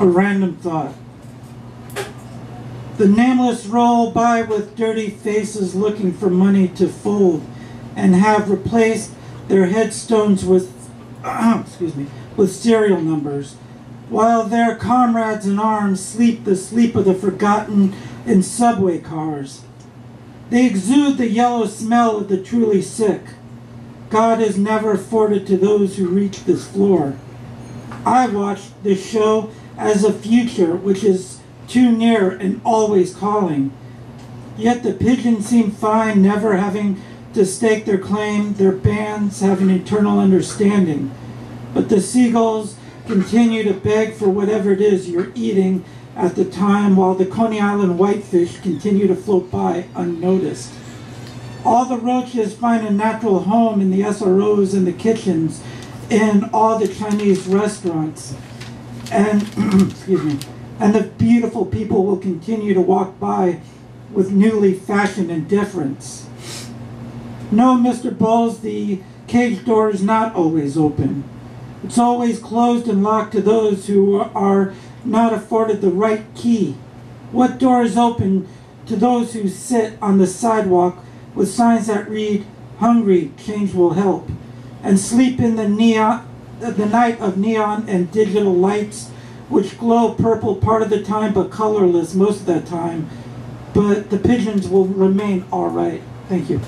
A random thought. The nameless roll by with dirty faces looking for money to fold and have replaced their headstones with excuse me with serial numbers while their comrades in arms sleep the sleep of the forgotten in subway cars. They exude the yellow smell of the truly sick. God is never afforded to those who reach this floor. I watch this show as a future which is too near and always calling. Yet the pigeons seem fine, never having to stake their claim, their bands have an eternal understanding. But the seagulls continue to beg for whatever it is you're eating at the time while the Coney Island whitefish continue to float by unnoticed. All the roaches find a natural home in the SROs and the kitchens in all the Chinese restaurants. And, excuse me, and the beautiful people will continue to walk by with newly fashioned indifference. No, Mr. Bowles, the cage door is not always open. It's always closed and locked to those who are not afforded the right key. What door is open to those who sit on the sidewalk with signs that read, Hungry, change will help, and sleep in the neon, the night of neon and digital lights, which glow purple part of the time but colorless most of the time. But the pigeons will remain all right. Thank you.